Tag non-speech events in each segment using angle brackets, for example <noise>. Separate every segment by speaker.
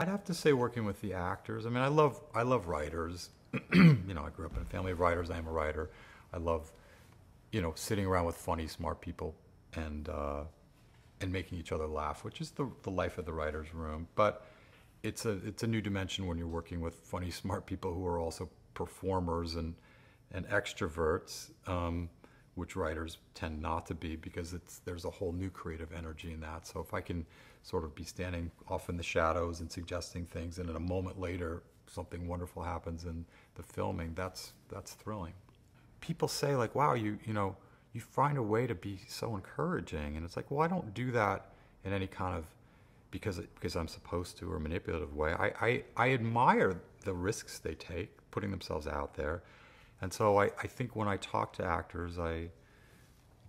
Speaker 1: I'd have to say working with the actors. I mean, I love I love writers. <clears throat> you know, I grew up in a family of writers. I am a writer. I love, you know, sitting around with funny, smart people and uh, and making each other laugh, which is the the life of the writers' room. But it's a it's a new dimension when you're working with funny, <laughs> smart people who are also performers and and extroverts. Um, which writers tend not to be because it's there's a whole new creative energy in that. So if I can sort of be standing off in the shadows and suggesting things, and in a moment later something wonderful happens in the filming, that's that's thrilling. People say like, "Wow, you you know." You find a way to be so encouraging, and it's like, well, I don't do that in any kind of because because I'm supposed to or manipulative way. I, I, I admire the risks they take, putting themselves out there, and so I, I think when I talk to actors, I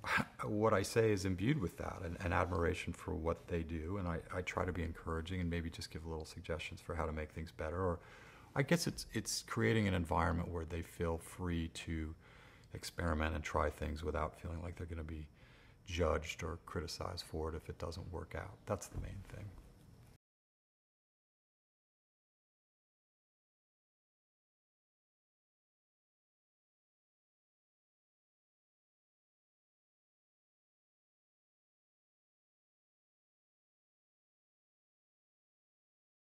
Speaker 1: <laughs> what I say is imbued with that and, admiration for what they do, and I, I try to be encouraging and maybe just give little suggestions for how to make things better. Or I guess it's it's creating an environment where they feel free to experiment and try things without feeling like they're going to be judged or criticized for it if it doesn't work out. That's the main thing.